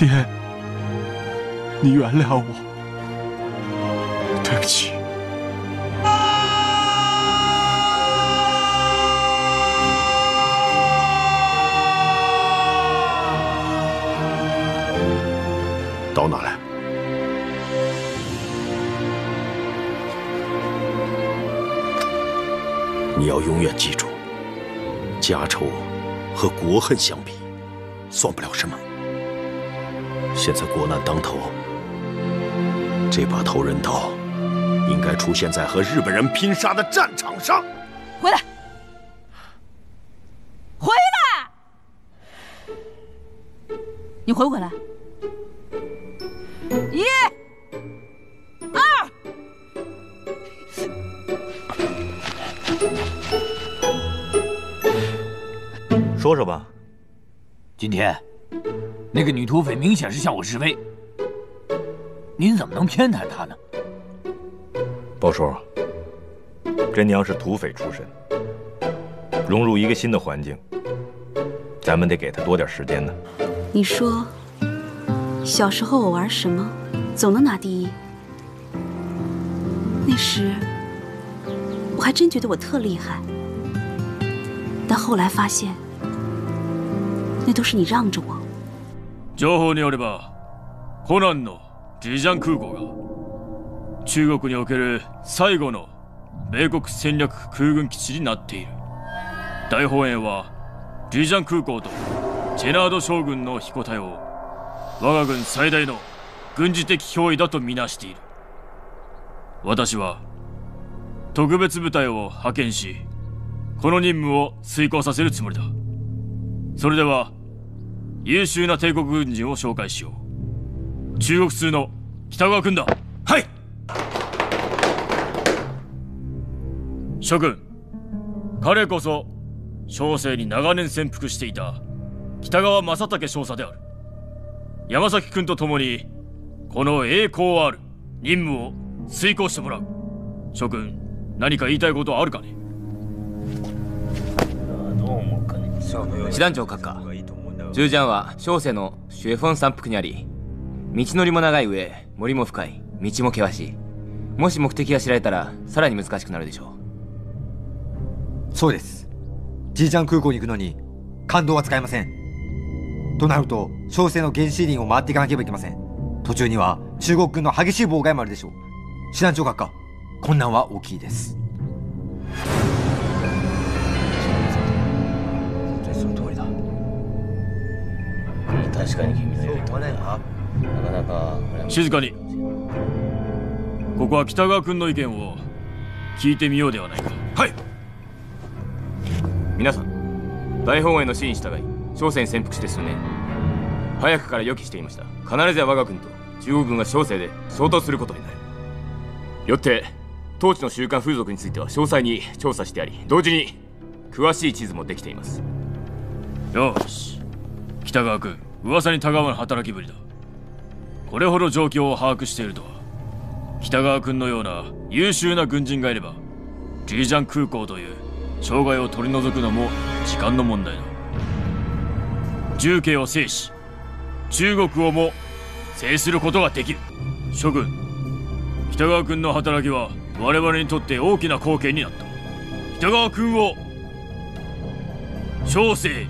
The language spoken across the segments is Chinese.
爹，你原谅我，对不起。刀拿来。你要永远记住，家仇和国恨相比，算不了什么。现在国难当头，这把头人刀应该出现在和日本人拼杀的战场上。回来，回来，你回不回来？一、二。说说吧。今天，那个女土匪明显是向我示威，您怎么能偏袒她呢？包叔，这娘是土匪出身，融入一个新的环境，咱们得给她多点时间呢。你说，小时候我玩什么，总能拿第一。那时，我还真觉得我特厉害，但后来发现。那都是你让着我。情報によれば、コナンのジジャン空港が中国における最後の米国戦略空軍基地になっている。大本営はジジャン空港とチェナード将軍の飛行隊を我が軍最大の軍事的脅威だとみなしている。私は特別部隊を派遣し、この任務を遂行させるつもりだ。それでは優秀な帝国軍人を紹介しよう。中国通の北川君だ。はい。諸君彼こそ小生に長年潜伏していた北川正武少佐である。山崎君と共にこの栄光ある任務を遂行してもらう。諸君何か言いたいことはあるかね？師団長閣下従ジャンは小生のシュエフォン山腹にあり道のりも長い上森も深い道も険しい。もし目的が知られたらさらに難しくなるでしょう。そうです。ジージャン空港に行くのに感動は使えません。となると小生の原始林を回っていかなければいけません。途中には中国軍の激しい妨害もあるでしょう。師団長閣下困難は大きいです確かに君の言う通りだなかなか。静かに。ここは北川君の意見を聞いてみようではないか。はい。皆さん大本営の指示に従い商船潜伏して数年早くから予期していました。必ずや我が軍と中国軍が小生で衝突することになる。よって当地の週刊風俗については詳細に調査してあり同時に詳しい地図もできています。よし。北川君噂にたがわぬ働きぶりだ。これほど状況を把握しているとは。北川君のような優秀な軍人がいればジージャン空港という障害を取り除くのも時間の問題だ。重慶を制し中国をも制することができる。諸君北川君の働きは我々にとって大きな貢献になった。北川君を小生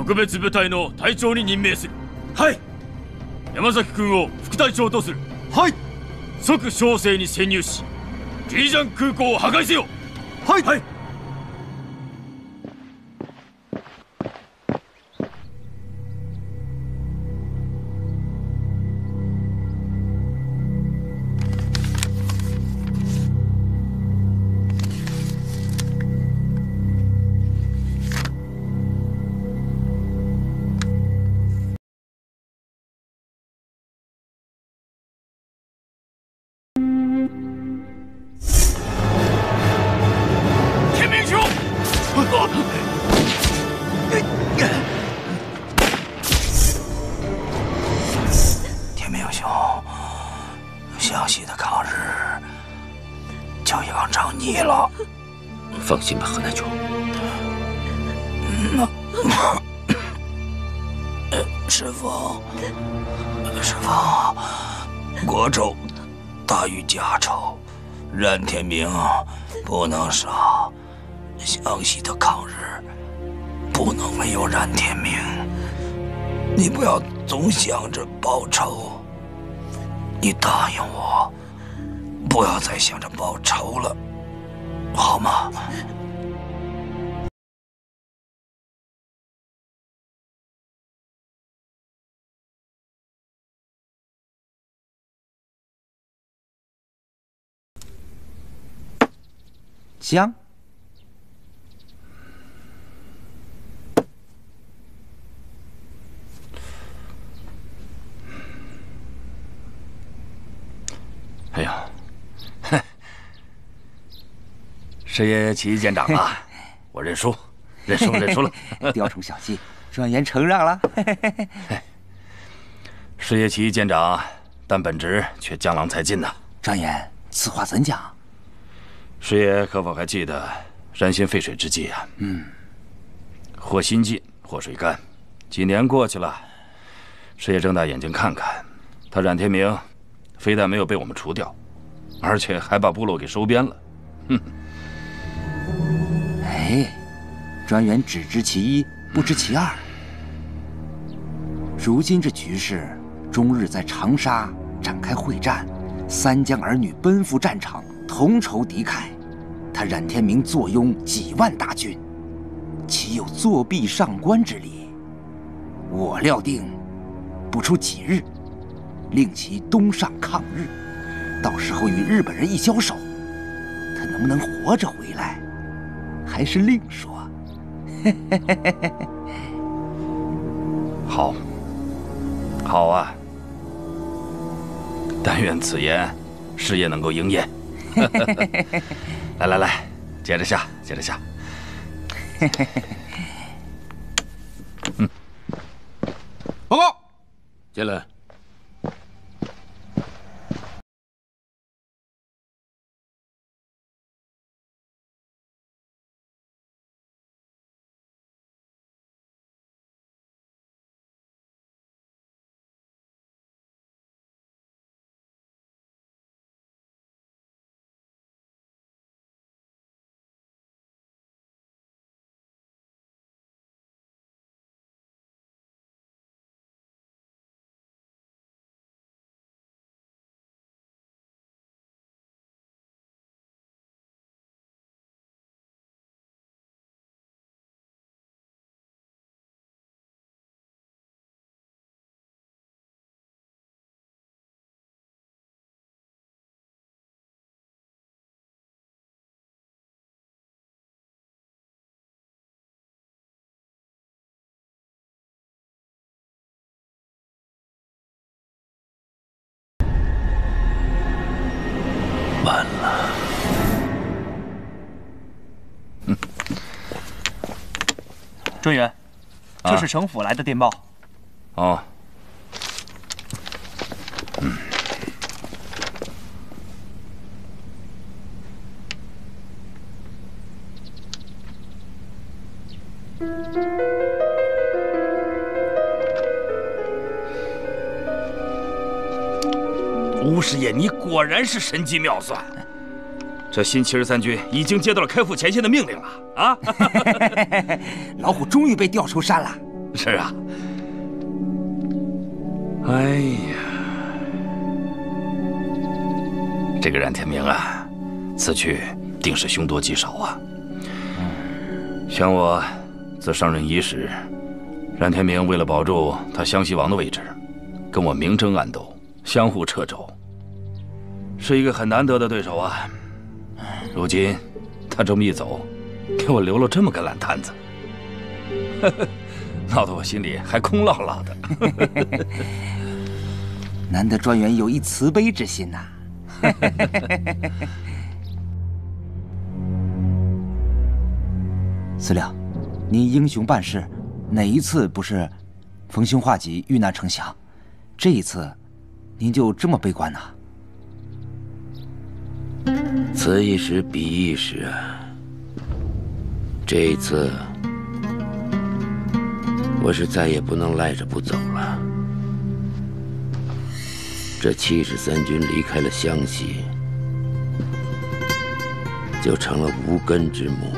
特別部隊の隊長に任命する。はい。山崎君を副隊長とする。はい。即小生に潜入しジージャン空港を破壊せよ。はい。はい放心吧，何南兄。师傅，师傅，国仇大于家仇，冉天明不能杀，湘西的抗日不能没有冉天明。你不要总想着报仇，你答应我，不要再想着报仇了，好吗？姜。师爷起义舰长啊，我认输，认输，认输了。雕虫小技，专员承让了。师爷起义舰长，但本职却江郎才尽呐。专员，此话怎讲？师爷可否还记得山心沸水之际啊？嗯。祸心尽，祸水干，几年过去了，师爷睁大眼睛看看，他冉天明。非但没有被我们除掉，而且还把部落给收编了。哼！哎，专员只知其一，不知其二。如今这局势，中日在长沙展开会战，三江儿女奔赴战场，同仇敌忾。他冉天明坐拥几万大军，岂有作弊上官之理？我料定，不出几日。令其东上抗日，到时候与日本人一交手，他能不能活着回来，还是另说。好，好啊！但愿此言，事业能够应验。来来来，接着下，接着下。嗯，报告，进来。专员，这是城府来的电报。哦。嗯。吴师爷，你果然是神机妙算。这新七十三军已经接到了开赴前线的命令了啊！老虎终于被调出山了。是啊。哎呀，这个冉天明啊，此去定是凶多吉少啊。想我自上任伊始，冉天明为了保住他湘西王的位置，跟我明争暗斗，相互掣肘，是一个很难得的对手啊。如今他这么一走，给我留了这么个烂摊子，闹得我心里还空落落的。难得专员有一慈悲之心呐！司令，您英雄办事，哪一次不是逢凶化吉、遇难成祥？这一次，您就这么悲观呐？此一时彼一时啊！这一次我是再也不能赖着不走了。这七十三军离开了湘西，就成了无根之木；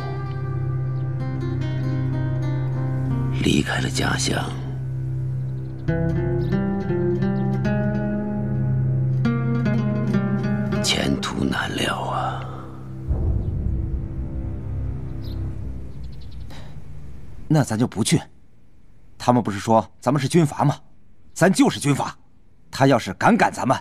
离开了家乡，那咱就不去。他们不是说咱们是军阀吗？咱就是军阀。他要是敢赶咱们，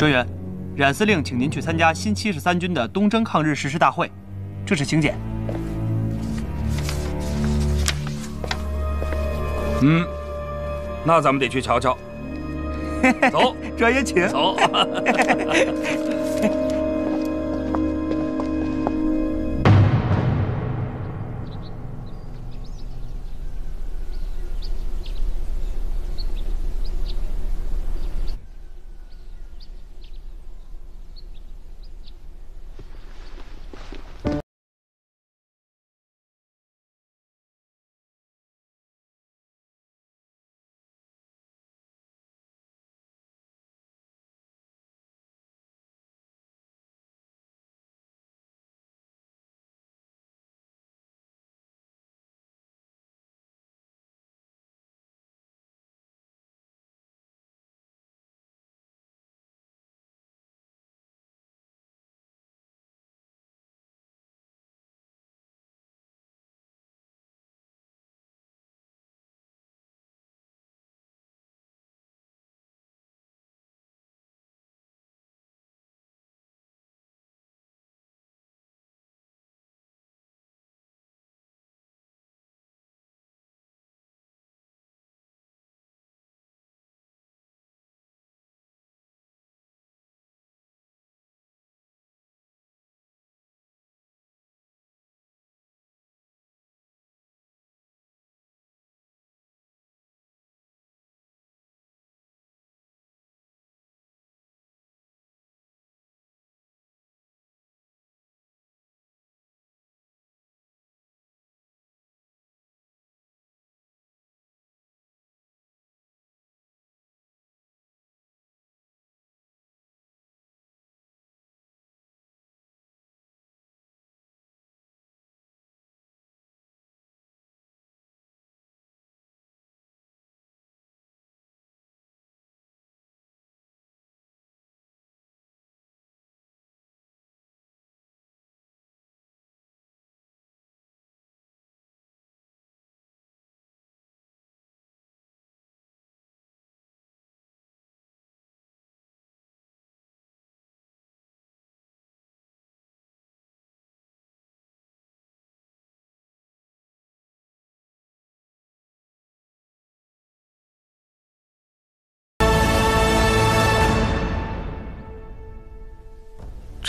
专员，冉司令请您去参加新七十三军的东征抗日誓师大会，这是请柬。嗯，那咱们得去瞧瞧。走，专员请走。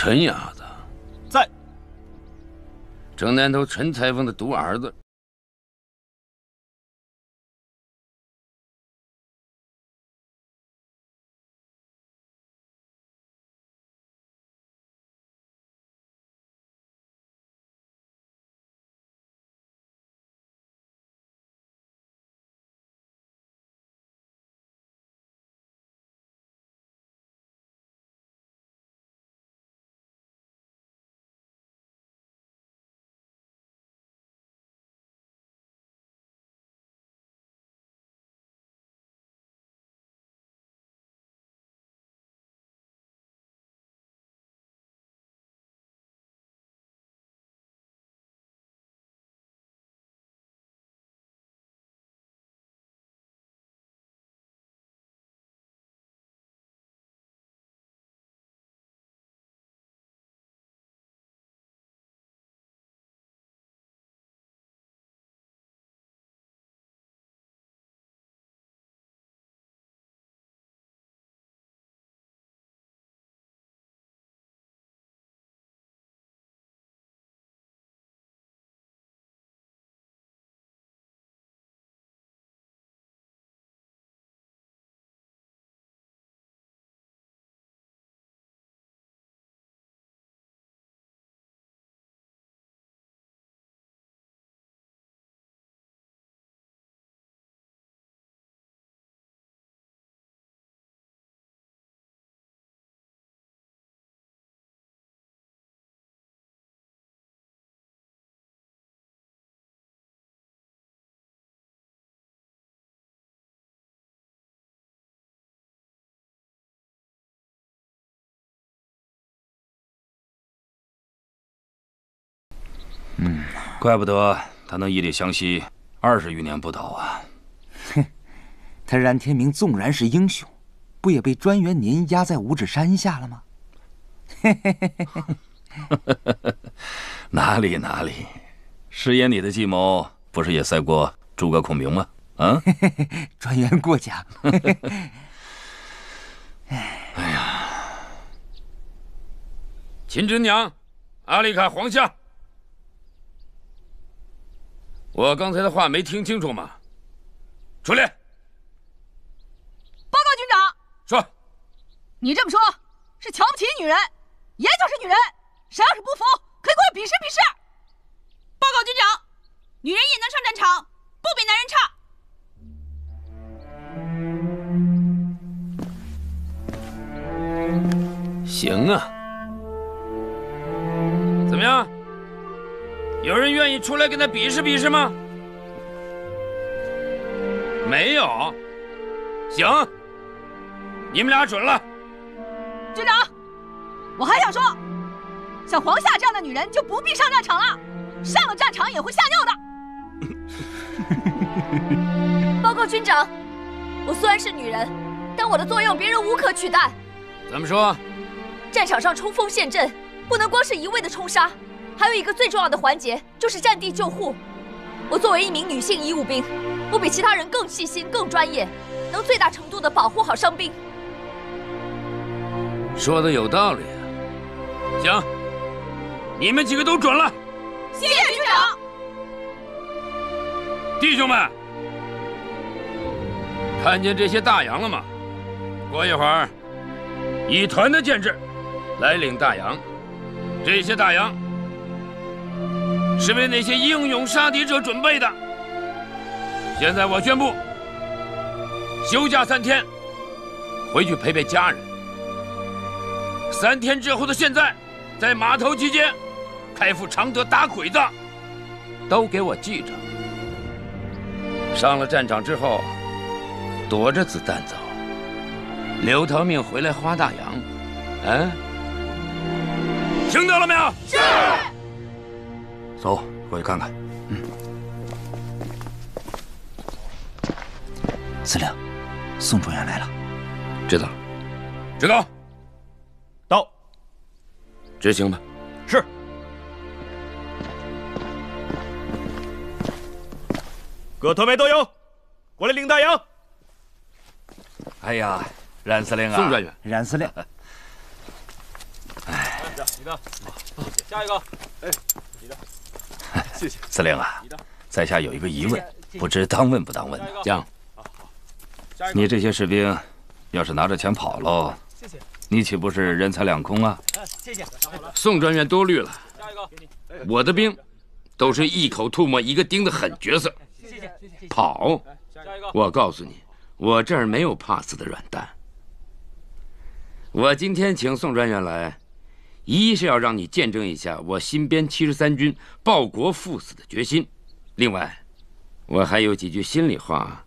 陈伢子在。城南头陈裁缝的独儿子。嗯，怪不得他能屹立湘西二十余年不倒啊！哼，他冉天明纵然是英雄，不也被专员您压在五指山下了吗？哪里哪里，师爷你的计谋不是也赛过诸葛孔明吗？啊，专员过奖。哎呀，秦贞娘，阿丽卡皇下。我刚才的话没听清楚吗出列报告军长。说。你这么说是瞧不起女人爷就是女人。谁要是不服可以跟我比试比试。报告军长女人也能上战场不比男人差。行啊。怎么样？有人愿意出来跟他比试比试吗？没有。行。你们俩准了。军长我还想说像黄夏这样的女人就不必上战场了。上了战场也会吓尿的。报告军长我虽然是女人但我的作用别人无可取代。怎么说？战场上冲锋陷阵不能光是一味的冲杀。还有一个最重要的环节就是战地救护。我作为一名女性医务兵，我比其他人更细心、更专业，能最大程度的保护好伤兵。说的有道理、啊。行，你们几个都准了。谢谢军长。弟兄们，看见这些大洋了吗？过一会儿，以团的建制来领大洋。这些大洋是为那些英勇杀敌者准备的。现在我宣布休假三天回去陪陪家人。三天之后的现在在码头期间开赴常德打鬼子都给我记着。上了战场之后躲着子弹走留条命回来花大洋。嗯听到了没有？是。走，过去看看。嗯。司令，宋专员来了。知道。知道。到。执行吧。是。各团委都有，过来领大洋。哎呀，冉司令啊！宋专员。冉司令。哎。你呢？下一个。哎。谢谢司令啊，在下有一个疑问，不知当问不当问。呢。你这些士兵要是拿着钱跑喽，你岂不是人财两空啊？谢谢。宋专员多虑了，我的兵都是一口吐沫一个钉的狠角色。谢谢谢谢。跑？我告诉你，我这儿没有怕死的软蛋。我今天请宋专员来。一是要让你见证一下我新编七十三军报国赴死的决心。另外我还有几句心里话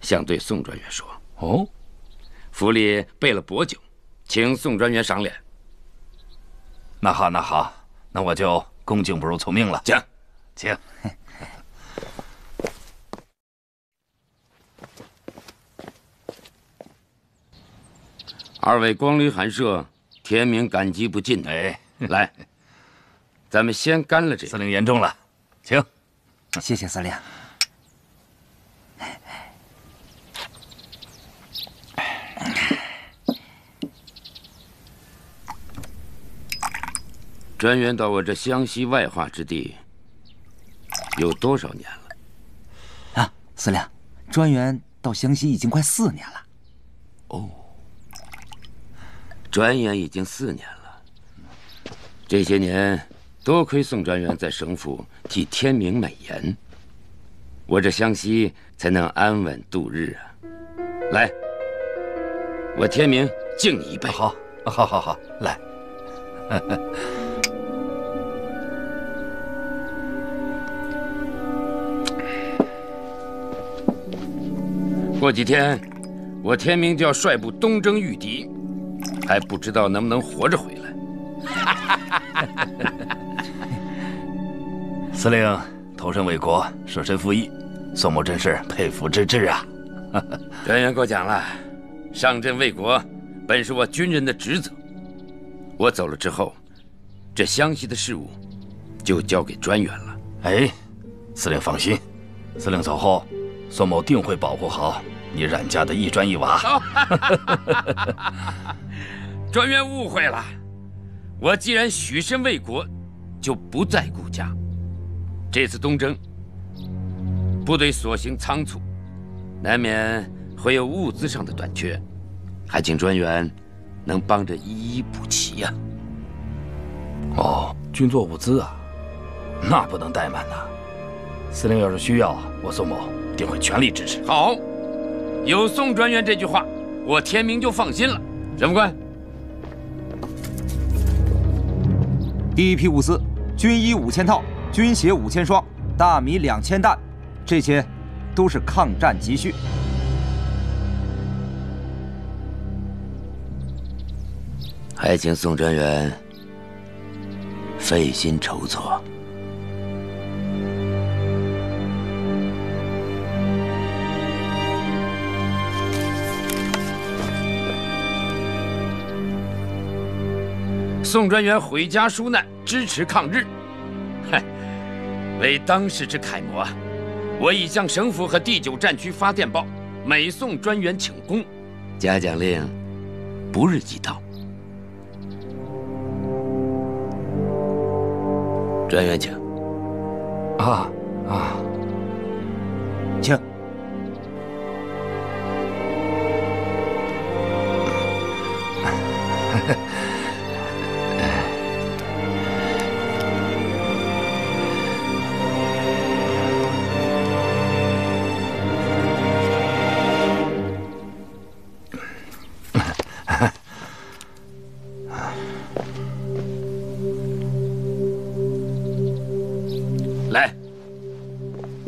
想对宋专员说。哦？府里备了薄酒请宋专员赏脸。那好那好那我就恭敬不如从命了。请请 二位光临寒舍天明感激不尽哎来 咱们先干了这司令言重了。请。谢谢司令。专员到我这湘西外化之地有多少年了？啊司令专员到湘西已经快四年了。转眼已经四年了。这些年多亏宋专员在省府替天明美言我这湘西才能安稳度日啊。来我天明敬你一杯。好好好好来。过几天我天明就要率部东征御敌还不知道能不能活着回来。司令投身为国，舍身赴义。宋某真是佩服之至啊！专员过奖了，上阵为国本是我军人的职责。我走了之后，这湘西的事务就交给专员了。哎，司令放心，司令走后，宋某定会保护好你冉家的一砖一瓦。专员误会了，我既然许身为国，就不再顾家。这次东征，部队所行仓促，难免会有物资上的短缺，还请专员能帮着一一补齐呀。哦，军作物资啊，那不能怠慢呐。司令要是需要，我宋某定会全力支持。好，有宋专员这句话，我天明就放心了。审副官，第一批物资：军衣五千套，军鞋五千双，大米两千担，这些都是抗战急需。还请宋专员费心筹措。宋专员回家纾难，支持抗日，嗨，为当世之楷模啊！我已向省府和第九战区发电报，美宋专员请功，嘉奖令不日即到。专员请。啊啊，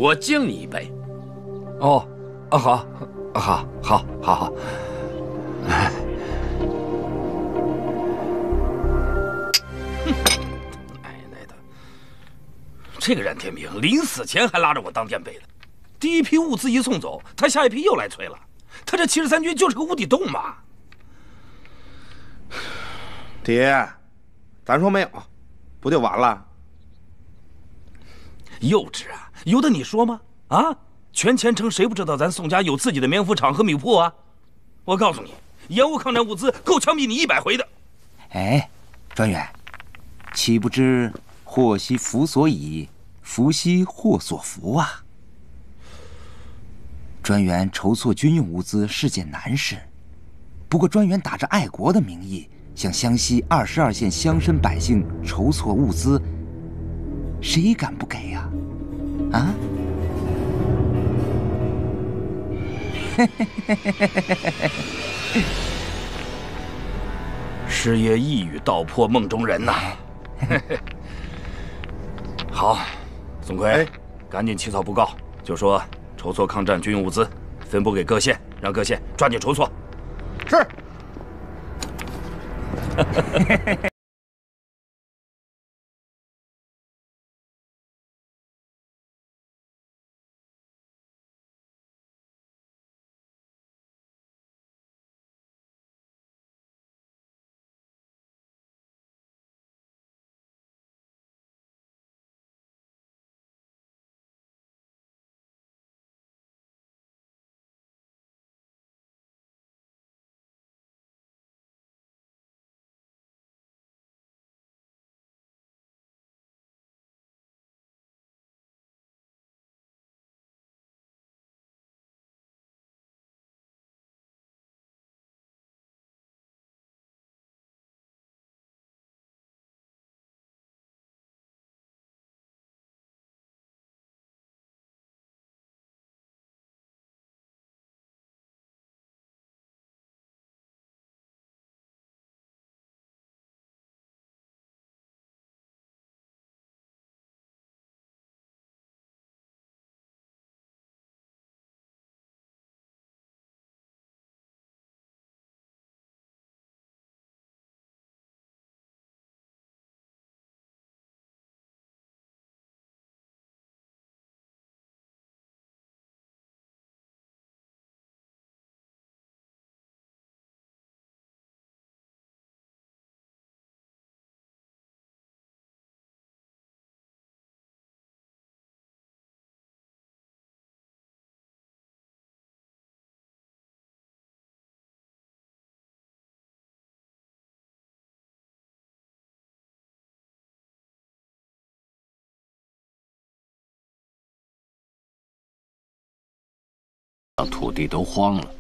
我敬你一杯。哦，啊好，啊好，好，好，好。哎呀，那的，这个冉天明临死前还拉着我当垫背的。第一批物资一送走，他下一批又来催了。他这七十三军就是个无底洞嘛。爹，咱说没有，不就完了？幼稚啊！由得你说吗？啊，全前程谁不知道咱宋家有自己的棉服厂和米铺啊？我告诉你，延误抗战物资，够枪毙你一百回的。哎，专员，岂不知祸兮福所倚，福兮祸所伏啊？专员筹措军用物资是件难事，不过专员打着爱国的名义向湘西二十二县乡绅百姓筹措物资，谁敢不给呀？啊？师爷一语道破梦中人呐！好，宋奎，赶紧起草布告，就说筹措抗战军用物资，分拨给各县，让各县抓紧筹措。是。让土地都荒了。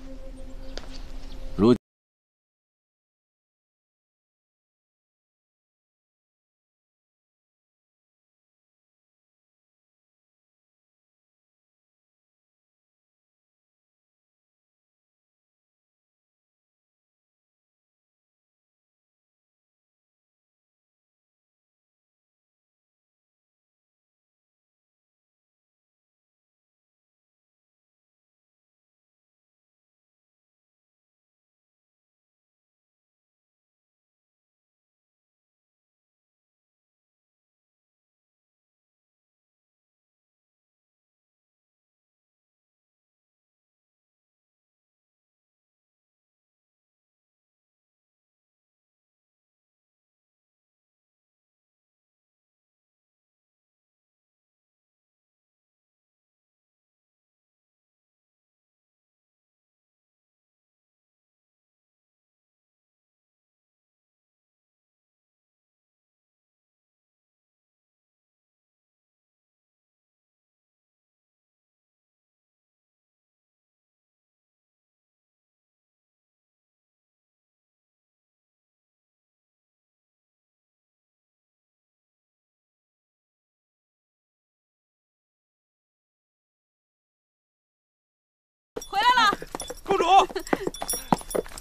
回来了，公主，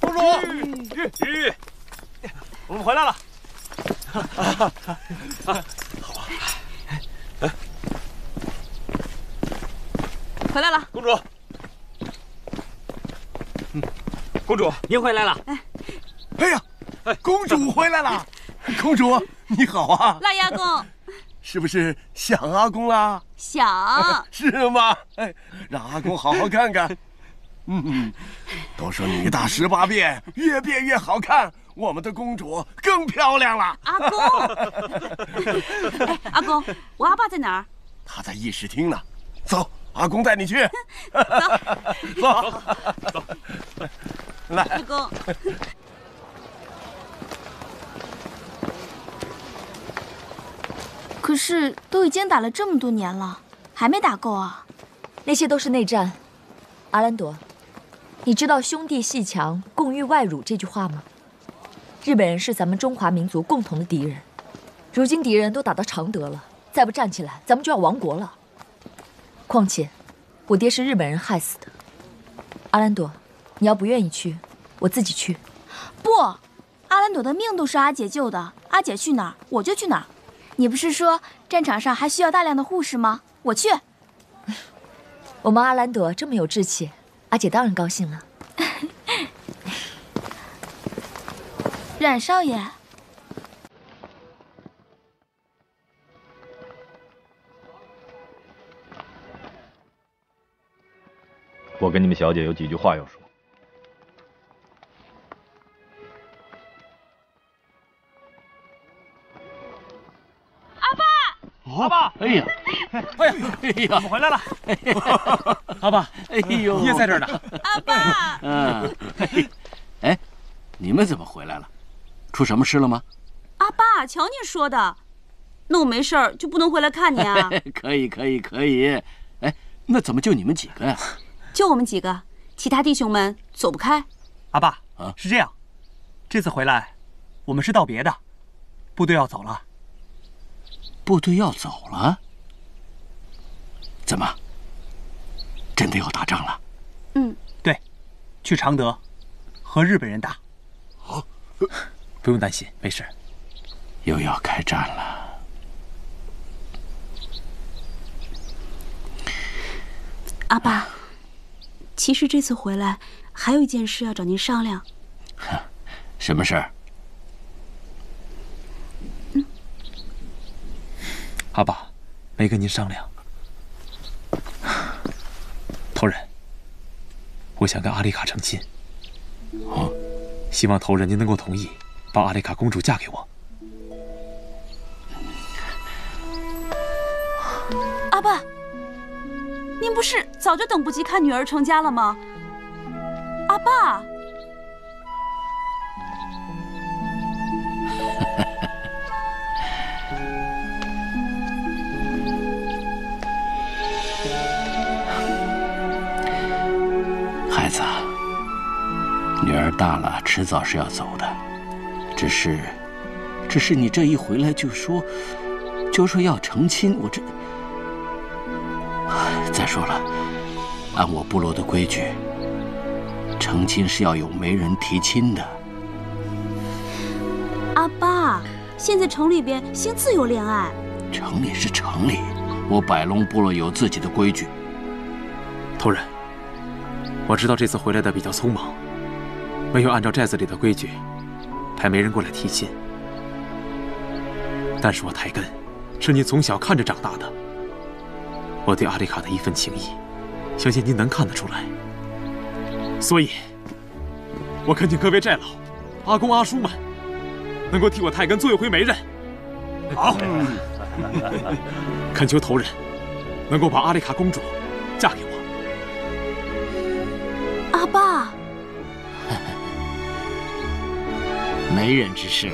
公主，鱼鱼，我们回来了好啊。回来了，公主。公主，您回来了。哎呀，哎公主回来了！公主你好啊！赖阿公，是不是想阿公啦？想 是吗？哎，让阿公好好看看。嗯，都说女大十八变，越变越好看。我们的公主更漂亮了。阿公，哎，阿公，我阿爸在哪儿？他在议事厅呢。走，阿公带你去。走，走，走，来，阿公。可是都已经打了这么多年了，还没打够啊！那些都是内战。阿兰朵，你知道“兄弟戏强，共御外辱”这句话吗？日本人是咱们中华民族共同的敌人，如今敌人都打到常德了，再不站起来，咱们就要亡国了。况且，我爹是日本人害死的。阿兰朵，你要不愿意去，我自己去。不，阿兰朵的命都是阿姐救的，阿姐去哪儿，我就去哪儿。你不是说战场上还需要大量的护士吗？我去。我们阿兰朵这么有志气，阿姐当然高兴了。冉少爷，我跟你们小姐有几句话要说。阿爸，哎呀，哎呀，哎呀，我们回来了。阿爸，哎呦，你也在这儿呢。阿爸，嗯，哎，你们怎么回来了？出什么事了吗？阿爸，瞧你说的，那我没事儿就不能回来看你啊？可以，可以，可以。哎，那怎么就你们几个呀？就我们几个，其他弟兄们走不开。阿爸，啊，是这样，这次回来，我们是道别的，部队要走了。部队要走了？怎么？真的要打仗了？嗯，对，去常德，和日本人打。好，不用担心，没事。又要开战了。阿爸，其实这次回来还有一件事要找您商量。什么事儿？阿爸，没跟您商量。头人，我想跟阿丽卡成亲。哦，希望头人您能够同意，把阿丽卡公主嫁给我。阿爸，您不是早就等不及看女儿成家了吗？阿爸。大了，迟早是要走的。只是，只是你这一回来就说，就说要成亲，我这……再说了，按我部落的规矩，成亲是要有媒人提亲的。阿爸，现在城里边兴自由恋爱。城里是城里，我百龙部落有自己的规矩。头人，我知道这次回来的比较匆忙，没有按照寨子里的规矩派媒人过来提亲。但是我泰根是您从小看着长大的，我对阿丽卡的一份情谊，相信您能看得出来。所以，我恳请各位寨老、阿公、阿叔们，能够替我泰根做一回媒人。好，恳求头人能够把阿丽卡公主嫁给我。媒人之事，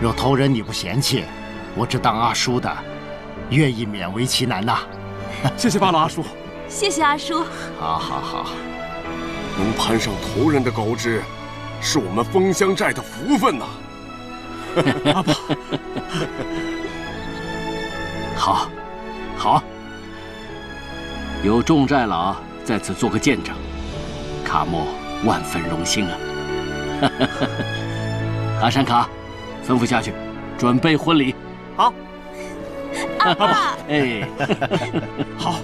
若头人你不嫌弃，我这当阿叔的，愿意勉为其难呐。谢谢八老阿叔，谢谢阿叔。好好好，能攀上头人的高枝，是我们枫香寨的福分呐。阿爸，好，好，有众寨老在此做个见证，卡莫万分荣幸啊！阿山卡，吩咐下去，准备婚礼。好，阿爸，哎 好。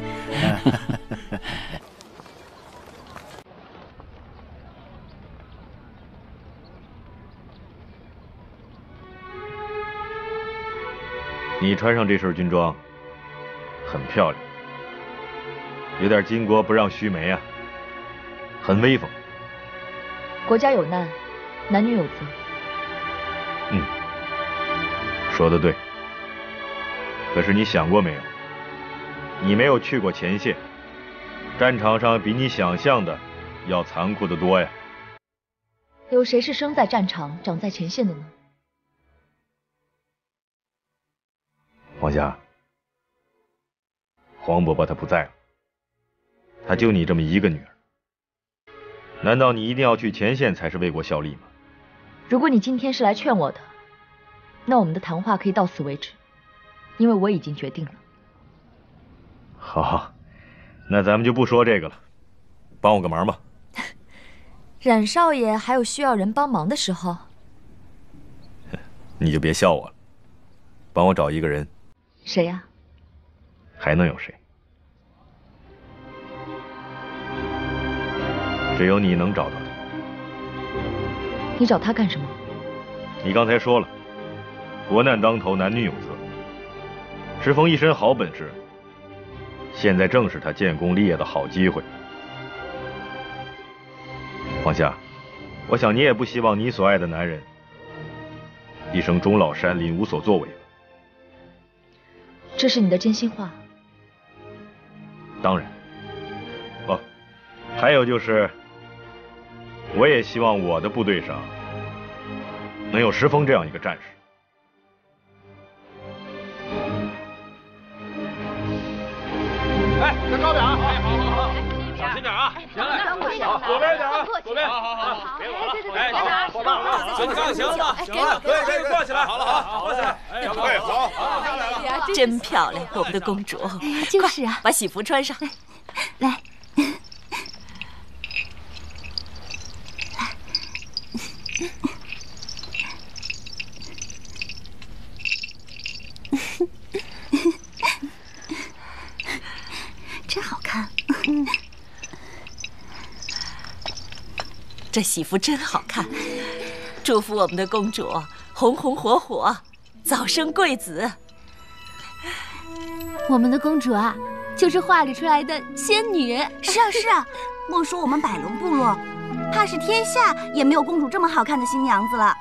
你穿上这身军装，很漂亮，有点巾帼不让须眉啊，很威风。国家有难，男女有责。嗯，说的对。可是你想过没有？你没有去过前线，战场上比你想象的要残酷的多呀。有谁是生在战场、长在前线的呢？黄霞，黄伯伯他不在了，他就你这么一个女儿，难道你一定要去前线才是为国效力吗？如果你今天是来劝我的，那我们的谈话可以到此为止，因为我已经决定了。好，那咱们就不说这个了，帮我个忙吧。冉少爷还有需要人帮忙的时候，你就别笑我了，帮我找一个人。谁呀？还能有谁？只有你能找到他。你找他干什么？你刚才说了，国难当头，男女有责。石峰一身好本事，现在正是他建功立业的好机会。黄夏，我想你也不希望你所爱的男人一生终老山林，无所作为吧。这是你的真心话。当然。哦，还有就是，我也希望我的部队上能有石峰这样一个战士。哎，再高点啊！哎，好好好，小心点啊！行了，左边一点啊，左边。好好好，别我了。哎，好，好，好，行了，行了吧？行了，可以可以坐起来。好了好，坐起来。哎，小贵，走，下来了。真漂亮，我们的公主。就是啊，把喜服穿上。来。真好看。这喜服真好看，祝福我们的公主红红火火，早生贵子。我们的公主啊，就是画里出来的仙女。是啊是啊，莫说我们百龙部落，怕是天下也没有公主这么好看的新娘子了。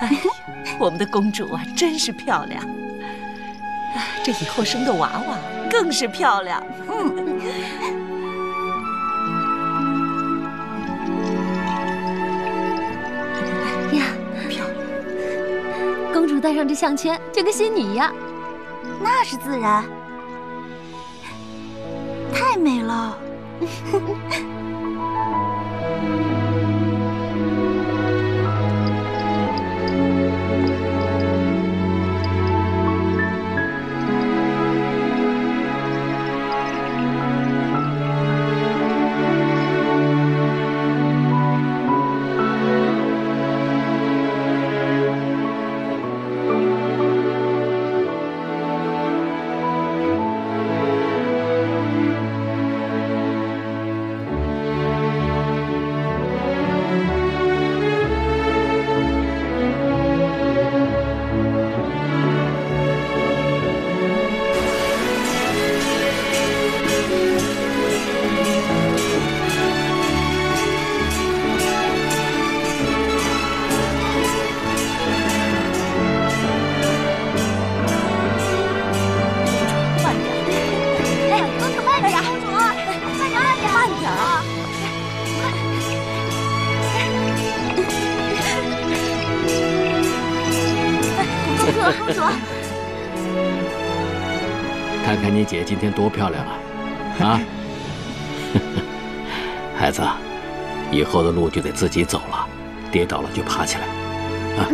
哎呀，我们的公主啊，真是漂亮。这以后生的娃娃更是漂亮。嗯。戴上这项圈，就跟仙女一样。那是自然，太美了。今天多漂亮啊！啊，孩子，以后的路就得自己走了，跌倒了就爬起来，啊。